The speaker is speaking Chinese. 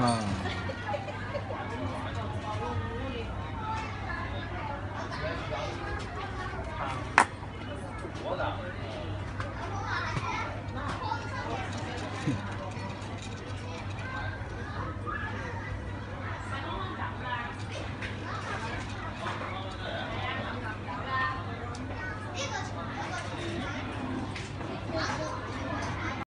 嗯